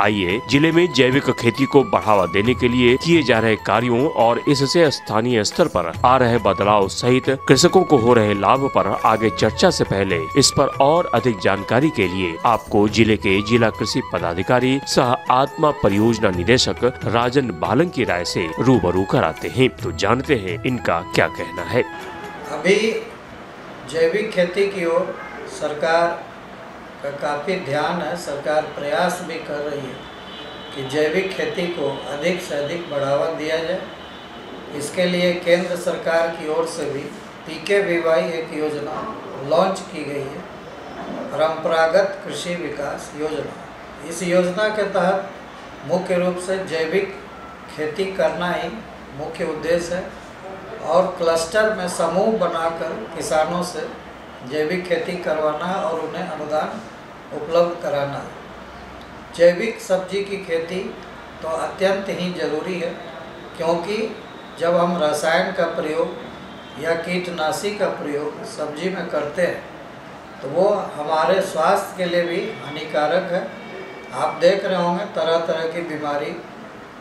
आइए ज़िले में जैविक खेती को बढ़ावा देने के लिए किए जा रहे कार्यों और इससे स्थानीय स्तर पर आ रहे बदलाव सहित कृषकों को हो रहे लाभ पर आगे चर्चा से पहले इस पर और अधिक जानकारी के लिए आपको ज़िले के जिला कृषि पदाधिकारी सह आत्मा परियोजना निदेशक राजन बालन की राय से रूबरू कराते हैं। तो जानते हैं इनका क्या कहना है। अभी जैविक खेती की ओर सरकार का काफ़ी ध्यान है, सरकार प्रयास भी कर रही है कि जैविक खेती को अधिक से अधिक बढ़ावा दिया जाए। इसके लिए केंद्र सरकार की ओर से भी पीके वीवाई एक योजना लॉन्च की गई है, परंपरागत कृषि विकास योजना। इस योजना के तहत मुख्य रूप से जैविक खेती करना ही मुख्य उद्देश्य है और क्लस्टर में समूह बनाकर किसानों से जैविक खेती करवाना और उन्हें अनुदान उपलब्ध कराना। जैविक सब्ज़ी की खेती तो अत्यंत ही ज़रूरी है, क्योंकि जब हम रसायन का प्रयोग या कीटनाशी का प्रयोग सब्ज़ी में करते हैं तो वो हमारे स्वास्थ्य के लिए भी हानिकारक है। आप देख रहे होंगे तरह तरह की बीमारी,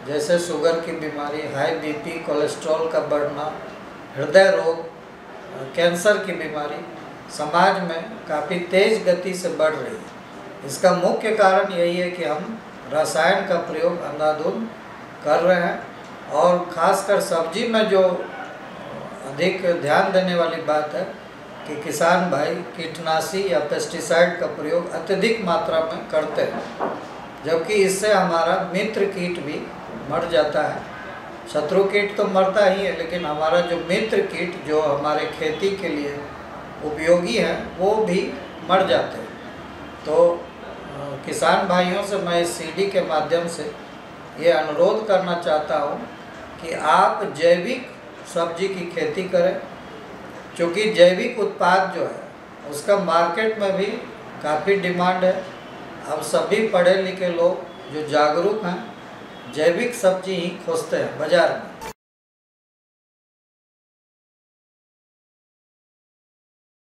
जैसे शुगर की बीमारी, हाई बीपी, कोलेस्ट्रॉल का बढ़ना, हृदय रोग, कैंसर की बीमारी समाज में काफ़ी तेज़ गति से बढ़ रही है। इसका मुख्य कारण यही है कि हम रसायन का प्रयोग अंधाधुंध कर रहे हैं और खासकर सब्ज़ी में जो अधिक ध्यान देने वाली बात है कि किसान भाई कीटनाशी या पेस्टिसाइड का प्रयोग अत्यधिक मात्रा में करते हैं, जबकि इससे हमारा मित्र कीट भी मर जाता है। शत्रु कीट तो मरता ही है, लेकिन हमारा जो मित्र कीट जो हमारे खेती के लिए उपयोगी हैं, वो भी मर जाते हैं। तो किसान भाइयों से मैं इस सीडी के माध्यम से ये अनुरोध करना चाहता हूँ कि आप जैविक सब्ज़ी की खेती करें, क्योंकि जैविक उत्पाद जो है, उसका मार्केट में भी काफ़ी डिमांड है। अब सभी पढ़े लिखे लोग जो जागरूक हैं, जैविक सब्ज़ी ही खोजते हैं बाज़ार में।